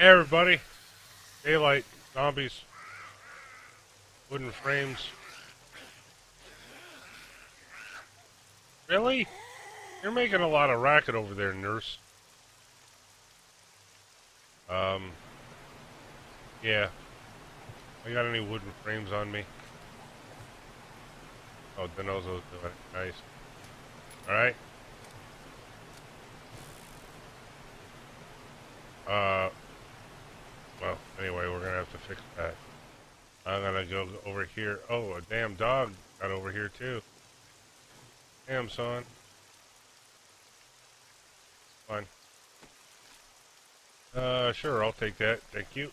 Hey everybody. Daylight, zombies, wooden frames. Really? You're making a lot of racket over there, nurse. Um, yeah. I got any wooden frames on me? Oh, Denozo's doing it. Nice. Alright. Uh, well, anyway, we're gonna have to fix that. I'm gonna go over here. Oh, a damn dog got over here too. Damn, son. Fine. Uh, sure, I'll take that. Thank you.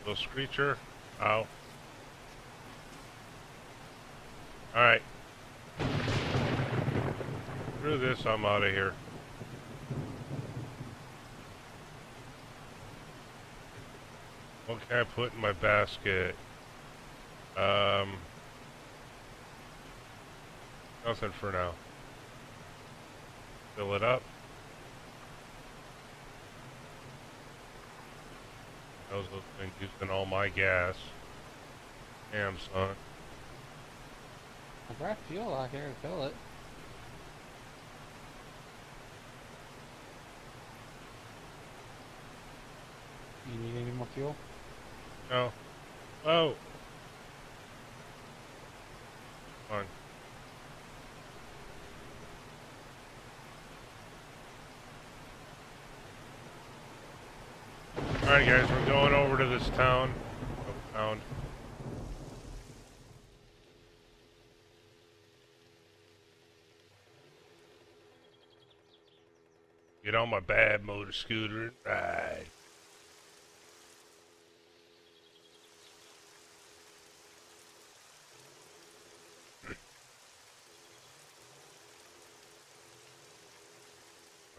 Little screecher. Ow. Alright. This, I'm out of here. What can I put in my basket? Um, nothing for now. Fill it up. Those have been using all my gas. Damn, son. I brought fuel out here to fill it. You need any more fuel? No. Oh. Fine. Alright guys, we're going over to this town. Oh, town. Get on my bad motor scooter and ride.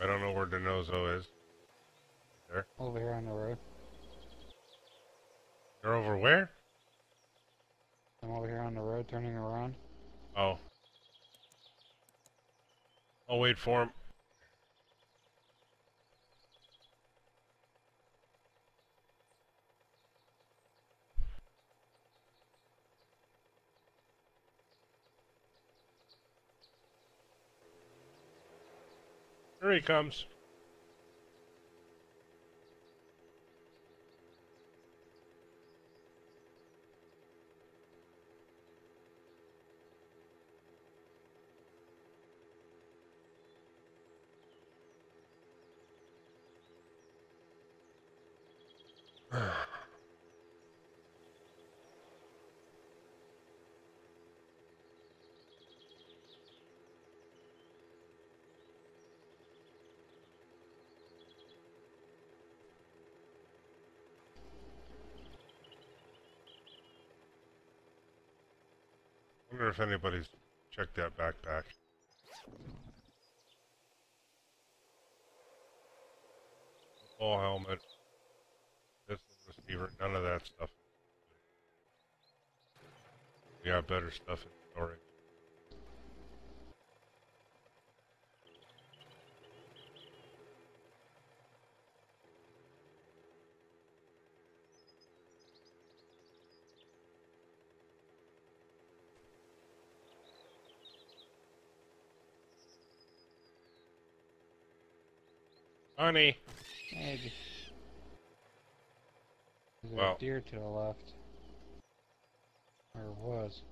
I don't know is. There. Over here on the road. You're over where? I'm over here on the road turning around. Oh. I'll wait for him. Here he comes. Wonder if anybody's checked that backpack. Full helmet. This receiver, none of that stuff. We got better stuff in storage. Honey. Egg. There's Well. a deer to the left. Or was.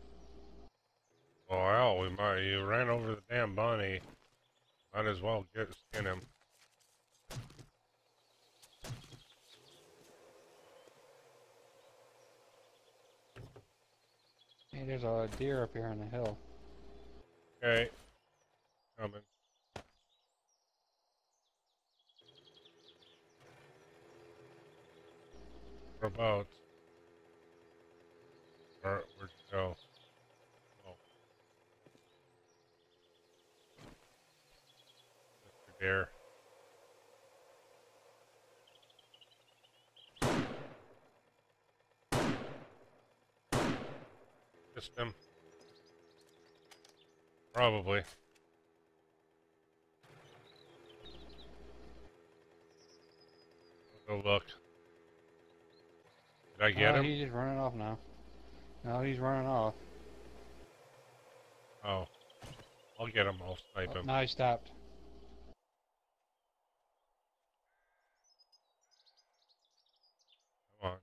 Well, hell, we might. You ran over the damn bunny. Might as well get skin him. Hey, there's a deer up here on the hill. Okay. Coming. from out. Where, where'd you go? Oh. Mr. Bear. System. Probably. Go look. Did I get oh, him? He's just running off now. No, he's running off. Oh. I'll get him. I'll snipe Oh, him. now he stopped. Come on.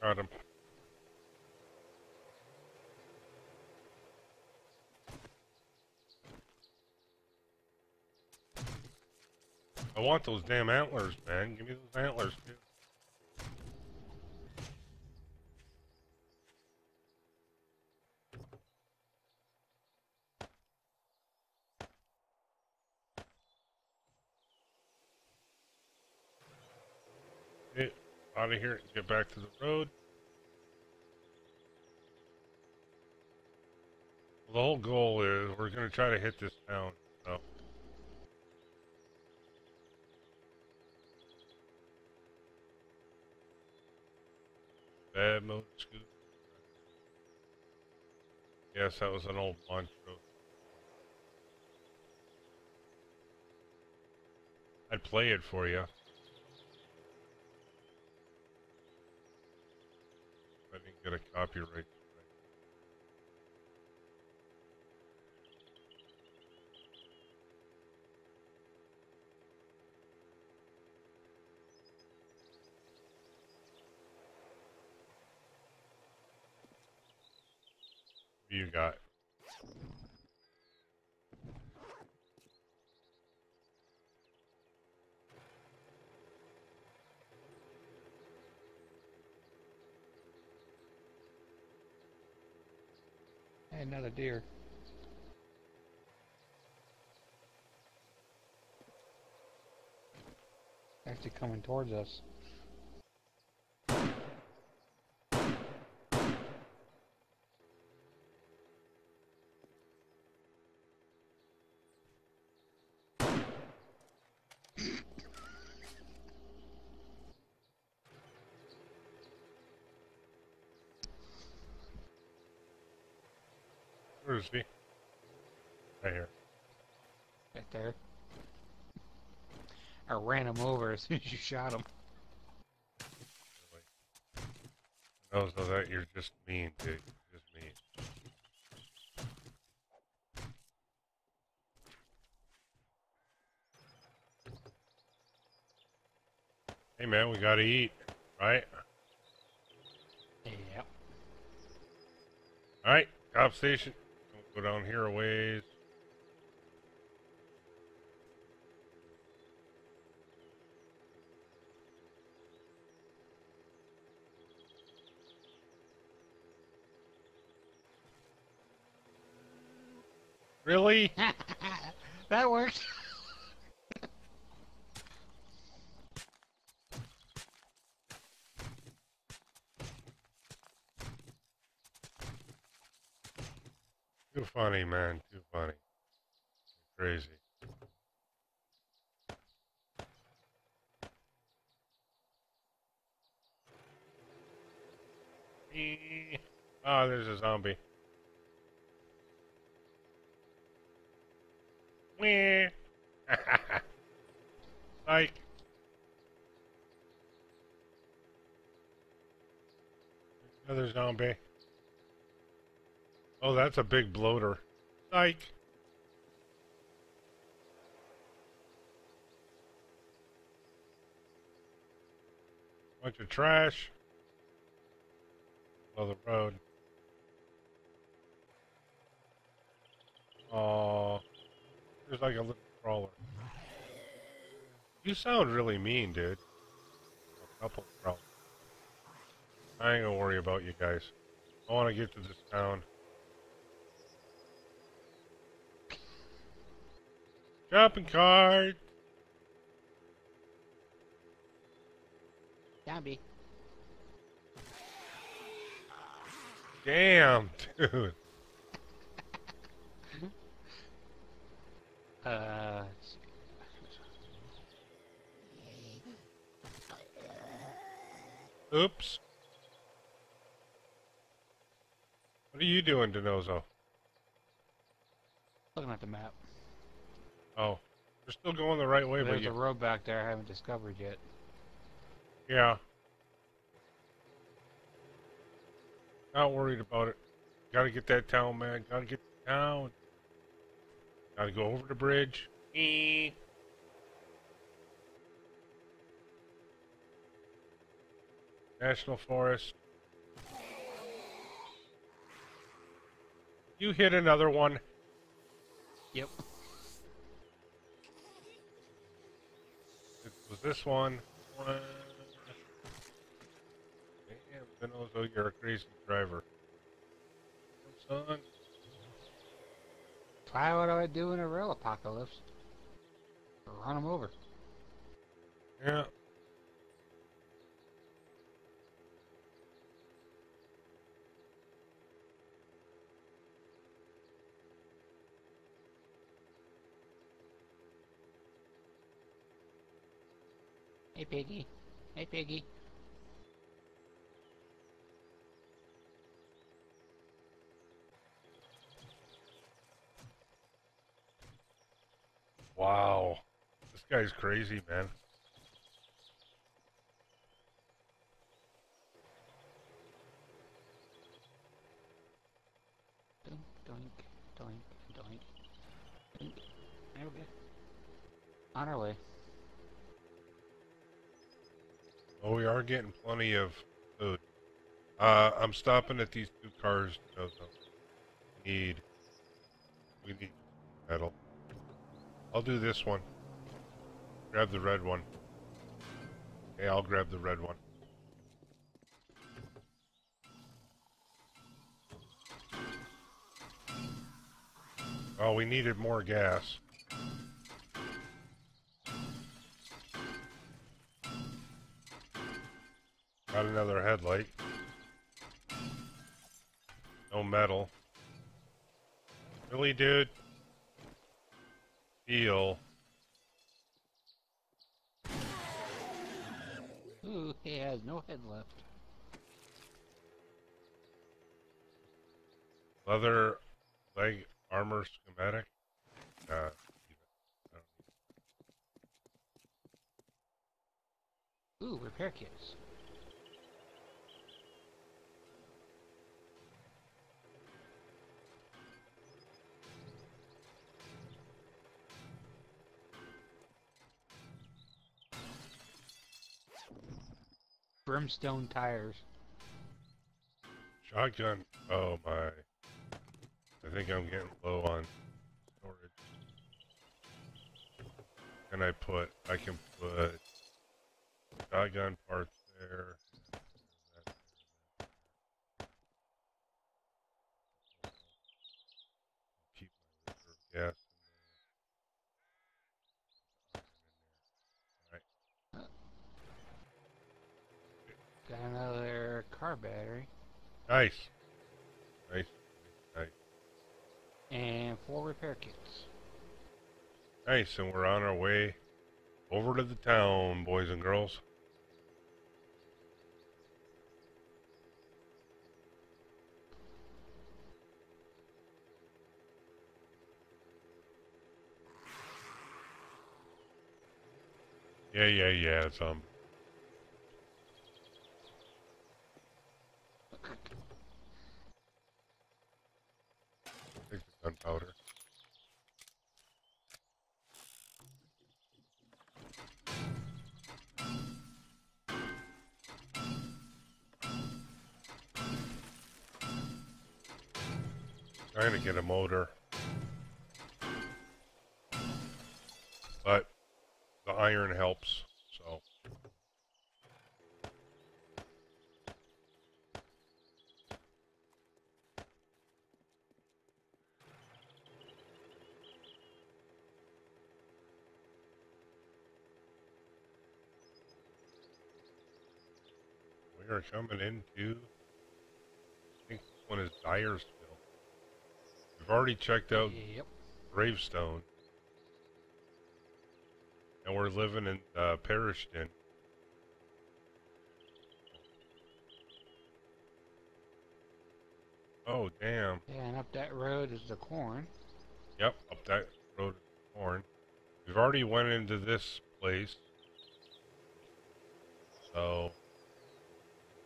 Got him. I want those damn antlers, man. Give me those antlers, too. Get out of here and get back to the road. The whole goal is we're going to try to hit this town. So. Bad motor scooter. Yes, that was an old Montrose. I'd play it for you. I didn't get a copyright. strike. Who You got. Hey, another deer. Actually coming towards us. Where is he? Right here. Right there. I ran him over as soon as you shot him. Knows though that you're just mean, dude. Just mean. Hey man, we gotta eat, right? Yep. Alright, cop station. Go down here a ways. Really? that worked. Too funny, man. Too funny. Crazy. Eh. Oh, there's a zombie. Meh. Like. Another zombie. Oh, that's a big bloater. Psych. Bunch of trash. On the road. Oh, there's like a little crawler. You sound really mean, dude. A couple crawlers. I ain't gonna worry about you guys. I want to get to this town. Shopping cart. Zombie. Damn, dude. uh. Oops. What are you doing, Denozo? Looking at the map. Oh, we're still going the right way, but There's you, a road back there I haven't discovered yet. yeah. Not worried about it. Gotta get that town, man. Gotta get the town. Gotta go over the bridge. Eee. National Forest. You hit another one. Yep. This one. One. Damn, Denozo, you're a crazy driver. Son. Try what I would do in a real apocalypse. Run them over. Yeah. Hey, Piggy. Hey, Piggy. Wow. This guy's crazy, man. Doink, doink, doink, doink. There we go. On our way. Getting plenty of food. Uh, I'm stopping at these two cars. We need. We need metal. I'll do this one. Grab the red one. Okay, I'll grab the red one. Oh, we needed more gas. Got another headlight. No metal. Really, dude? Steel. Ooh, he has no head left. Leather leg armor schematic. Uh, Ooh, repair kits. Brimstone tires. shotgun. Oh my. I think I'm getting low on storage. Can I put? I can put shotgun parts there. Keep my reserve gas in there. Got another car battery. Nice. Nice. Nice. And four repair kits. Nice, and we're on our way over to the town, boys and girls. Yeah, yeah, yeah, it's um gunpowder. Trying to get a motor. But the iron helps, so. We are coming into, I think this one is Dyersville. We've already checked out Yep. Gravestone. And we're living in uh, Perishton. Oh, damn. Yeah, and up that road is the corn. Yep, up that road is corn. We've already went into this place. So,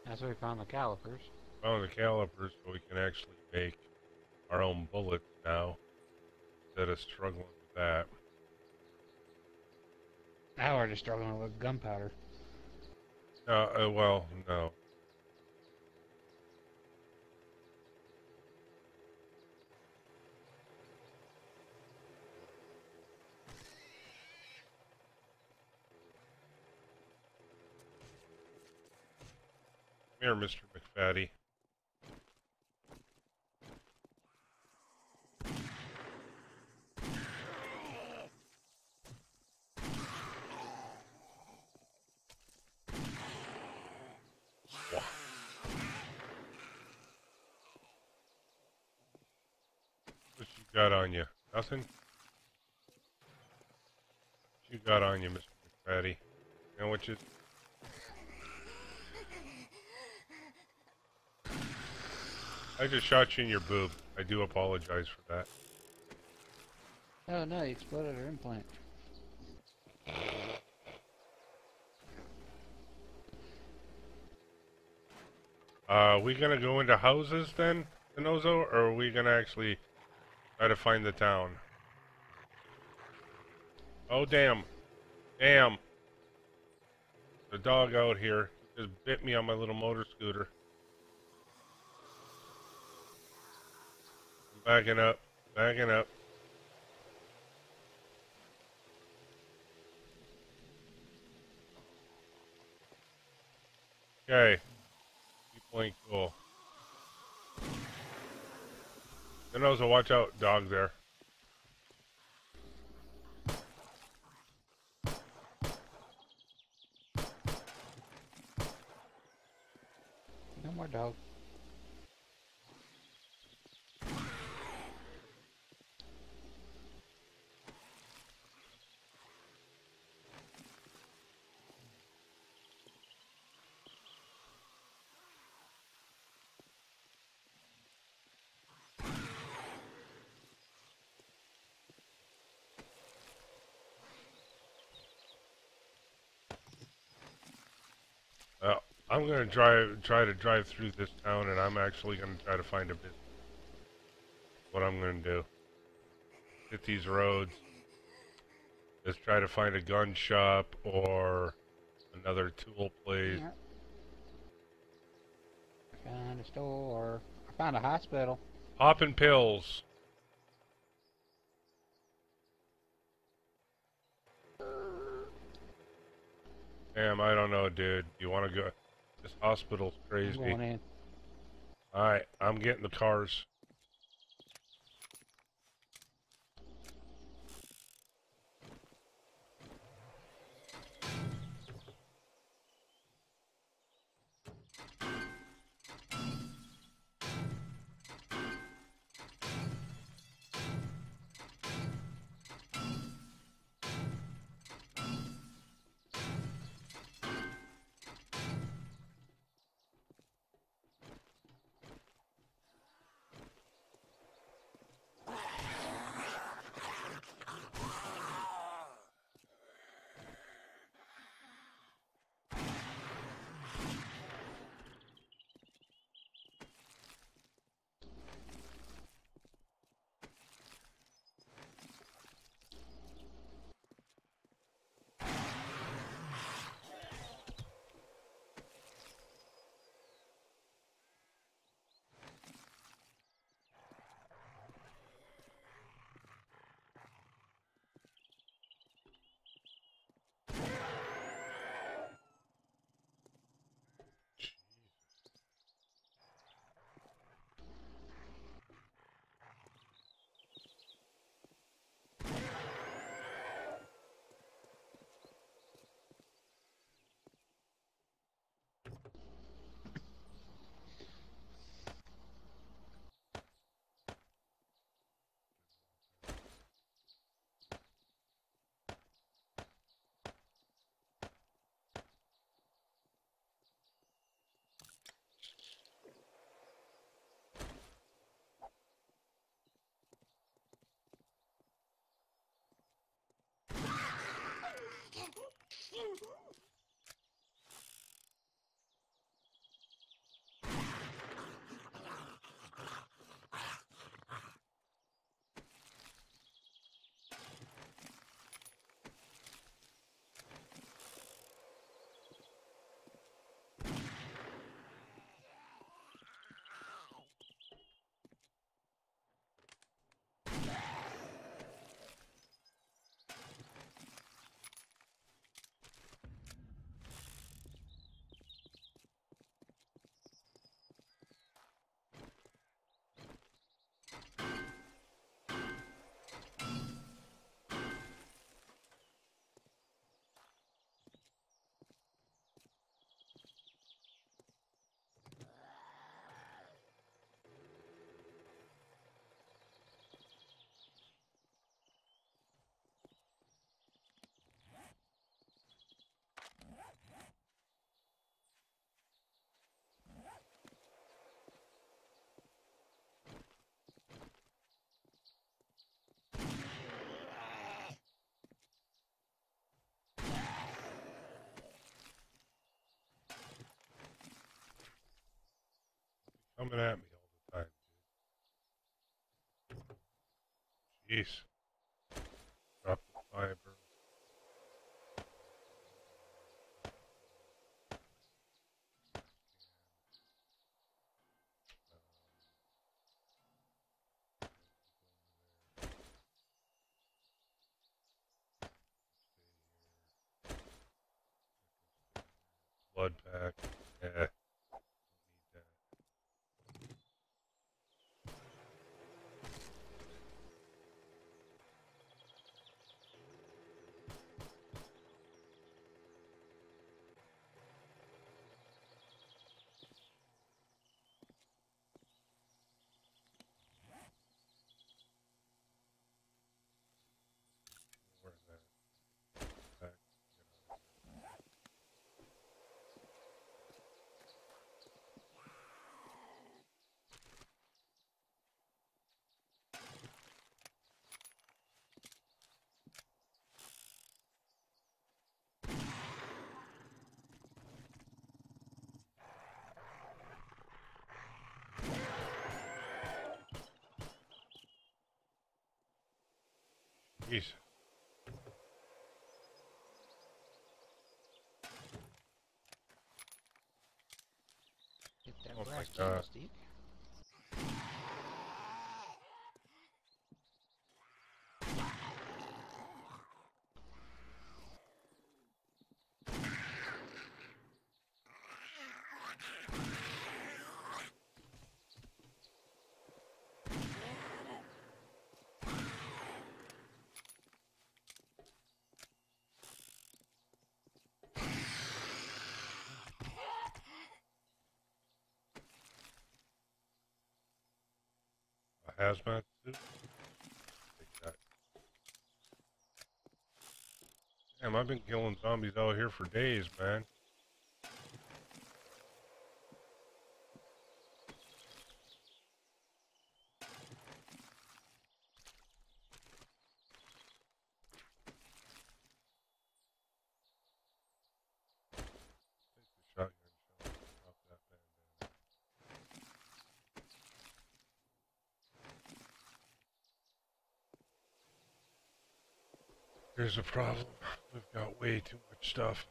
That's where we found the calipers. found the calipers so we can actually make our own bullets now. Instead of struggling with that. Now we're just struggling with gunpowder. Uh, uh, well, no. Here, Mr. McFaddy. What you got on you? Nothing? What you got on you, Mr. McFaddy? You know what you... I just shot you in your boob. I do apologize for that. Oh no, you exploded her implant. Uh, we gonna go into houses then, Denozo, or are we gonna actually try to find the town? Oh, damn. Damn. The dog out here just bit me on my little motor scooter. Backing up. Backing up. Okay. Keep playing cool. Denozo, watch out. Dog there. No more dog. Well, I'm gonna drive, try to drive through this town, and I'm actually gonna try to find a business. What I'm gonna do. Hit these roads. Just try to find a gun shop or another tool place. Yeah. Found a store. I found a hospital. Popping pills. Damn, I don't know, dude. You want to go? This hospital's crazy. in. Alright, I'm getting the cars. Coming at me all the time, dude. Jeez. Drop the fiber. Blood pack. Yeah. Jeez. Get that Oh my hazmat suit? Damn, I've been killing zombies out here for days, man. Here's a problem. We've got way too much stuff.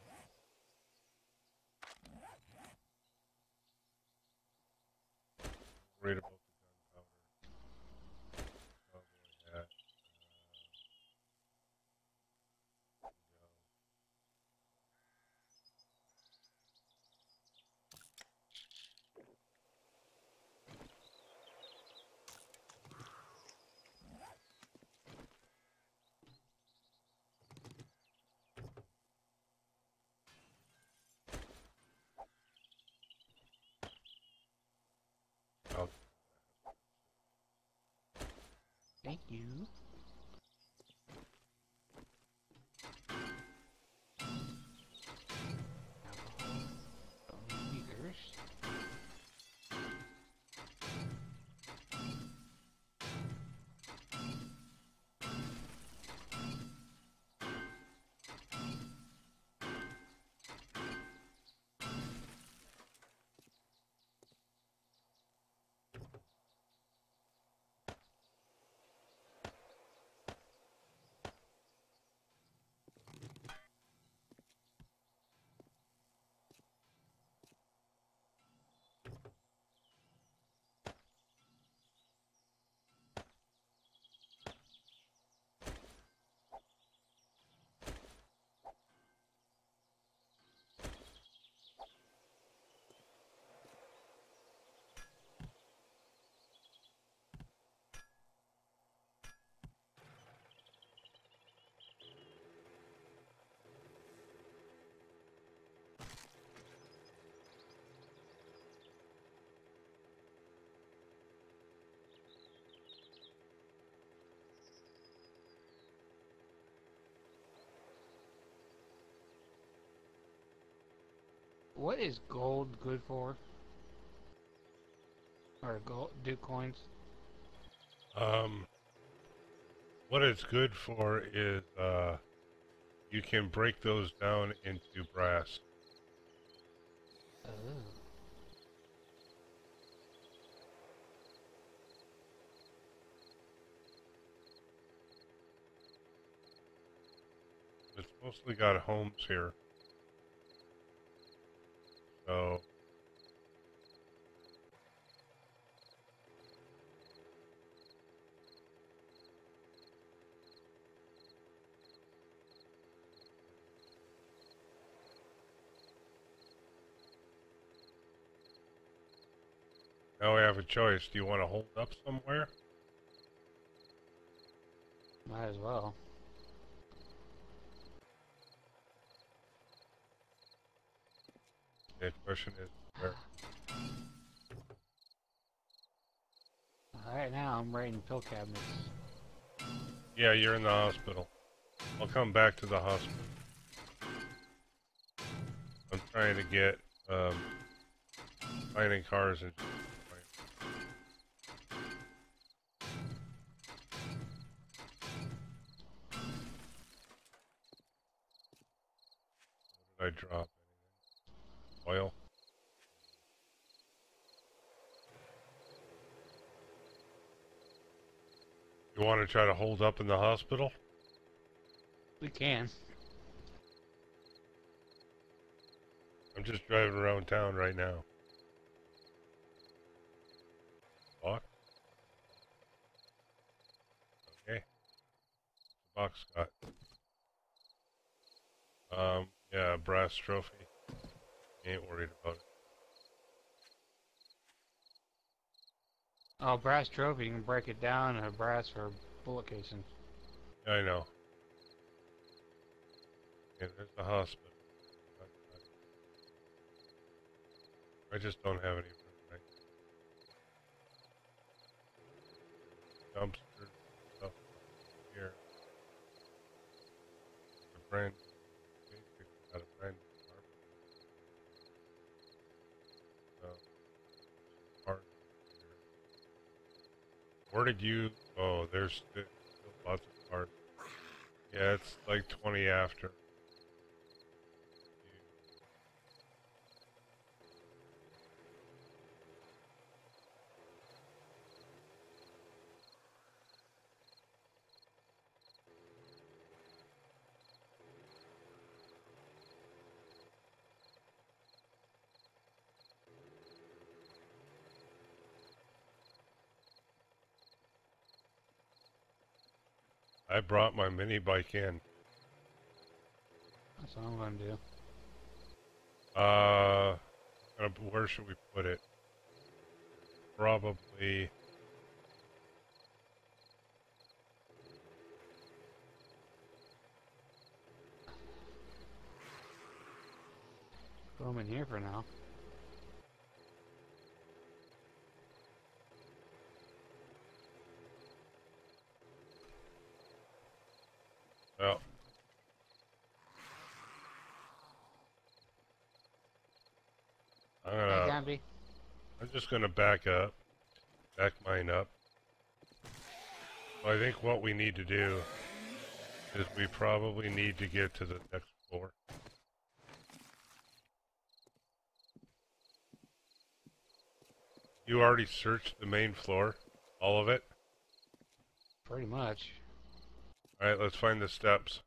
Worried you. What is gold good for? Or gold, do coins? Um, what it's good for is, uh, you can break those down into brass. Oh. It's mostly got homes here. So Now we have a choice. Do you want to hold up somewhere? Might as well. The question is where. Right now, I'm raiding pill cabinets. Yeah, you're in the hospital. I'll come back to the hospital. I'm trying to get um, finding cars and. Try to hold up in the hospital? We can. I'm just driving around town right now. Box? Okay. Box got. Um, yeah, brass trophy. Ain't worried about it. Oh, brass trophy, you can break it down to brass for casing. Yeah, I know. Yeah, there's the hospital. I just don't have any right Dumpsters, stuff here. A brand got a brand new. So. Where did you? There's still lots of parts. Yeah, it's like 20 after. I brought my mini bike in. That's what I'm gonna do. Uh, uh, where should we put it? Probably. Put them in here for now. Well. I'm Hey, gonna. Gambie. I'm just gonna back up. Back mine up. So I think what we need to do is we probably need to get to the next floor. You already searched the main floor? All of it? Pretty much. Alright, let's find the steps.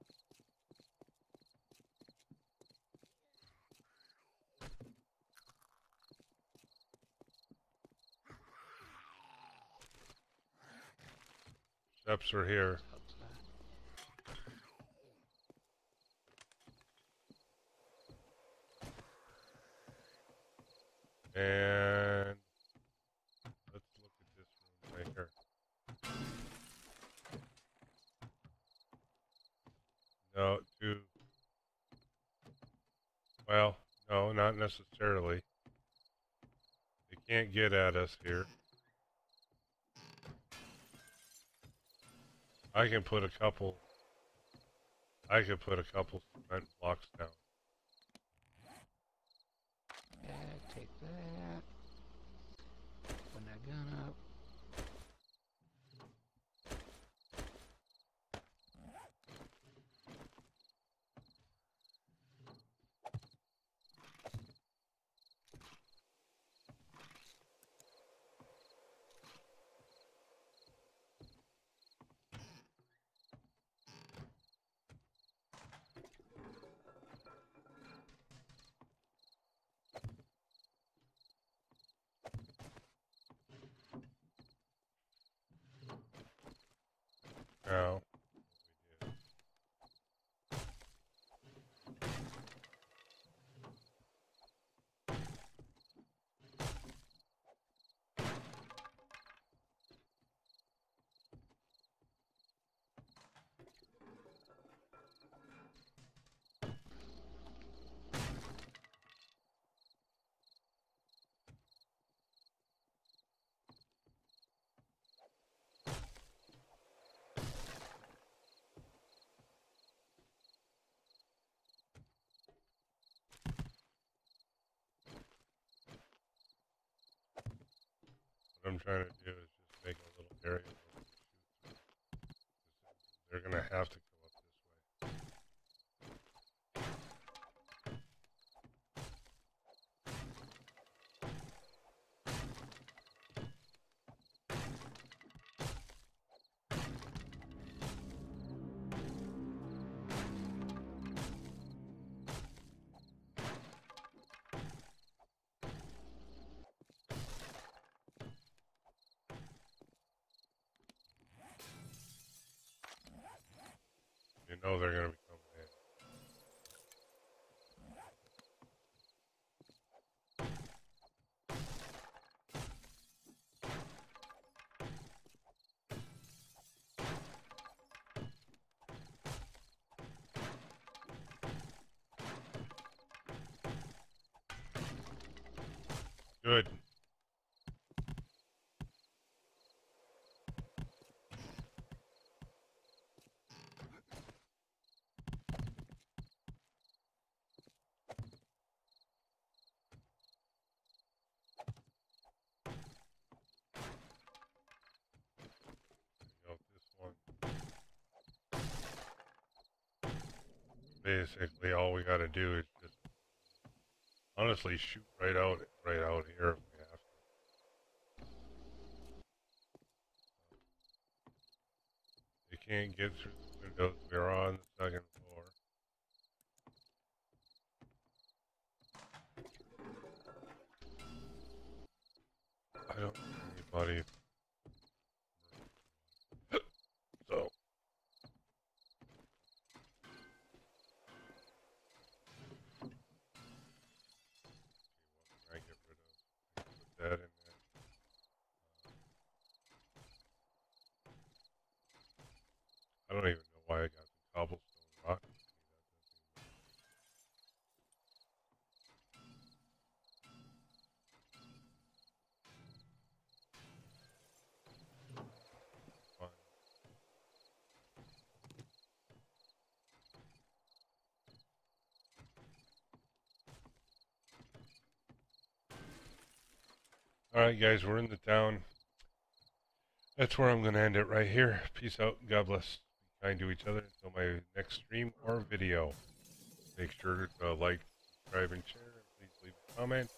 Steps are here. And let's look at this room right here. No, to well, no, not necessarily. They can't get at us here. I can put a couple I could put a couple cement blocks down. I'm trying to do is just make a little area They're gonna have to know they're gonna be coming in. Good. you know, this one. Basically, all we got to do is just honestly shoot right out, right out here if we have to. They can't get through the windows. We're on the second floor. I don't see anybody. So. Okay, what can I get rid of? I can Put that in there. Uh, I don't even know why I got the cobblestone rock. with me. That doesn't even fine. Alright, guys, we're in the town. That's where I'm going to end it right here. Peace out. God bless. Be kind to each other until my next stream or video. Make sure to like, subscribe, and share. Please leave a comment.